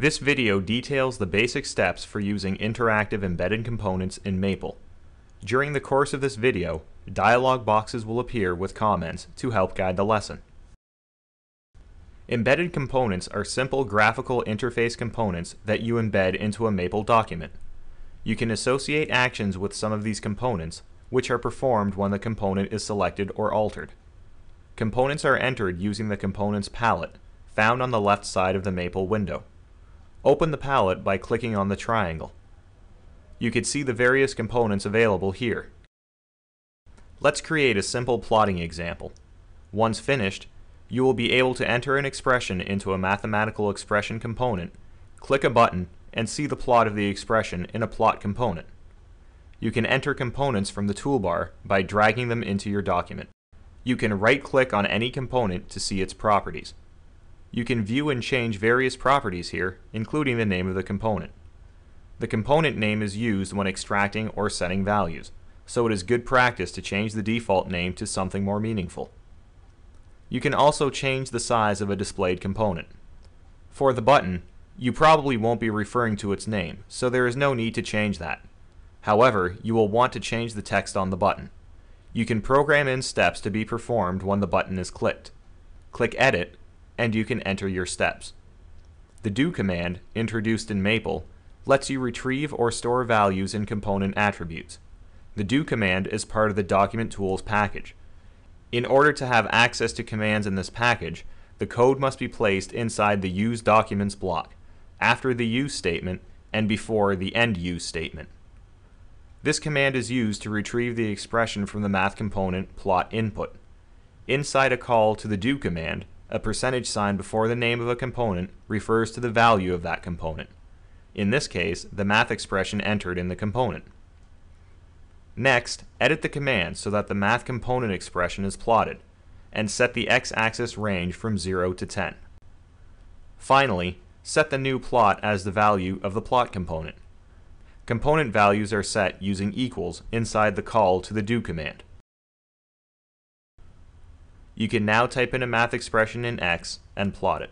This video details the basic steps for using interactive embedded components in Maple. During the course of this video, dialog boxes will appear with comments to help guide the lesson. Embedded components are simple graphical interface components that you embed into a Maple document. You can associate actions with some of these components, which are performed when the component is selected or altered. Components are entered using the Components palette, found on the left side of the Maple window. Open the palette by clicking on the triangle. You can see the various components available here. Let's create a simple plotting example. Once finished, you will be able to enter an expression into a mathematical expression component, click a button, and see the plot of the expression in a plot component. You can enter components from the toolbar by dragging them into your document. You can right-click on any component to see its properties. You can view and change various properties here, including the name of the component. The component name is used when extracting or setting values, so it is good practice to change the default name to something more meaningful. You can also change the size of a displayed component. For the button, you probably won't be referring to its name, so there is no need to change that. However, you will want to change the text on the button. You can program in steps to be performed when the button is clicked. Click Edit, and you can enter your steps. The do command, introduced in Maple, lets you retrieve or store values in component attributes. The do command is part of the Document Tools package. In order to have access to commands in this package, the code must be placed inside the Use Documents block, after the use statement, and before the end use statement. This command is used to retrieve the expression from the math component plot input. Inside a call to the do command, a percentage sign before the name of a component refers to the value of that component. In this case, the math expression entered in the component. Next, edit the command so that the math component expression is plotted, and set the x-axis range from 0 to 10. Finally, set the new plot as the value of the plot component. Component values are set using equals inside the call to the do command. You can now type in a math expression in X and plot it.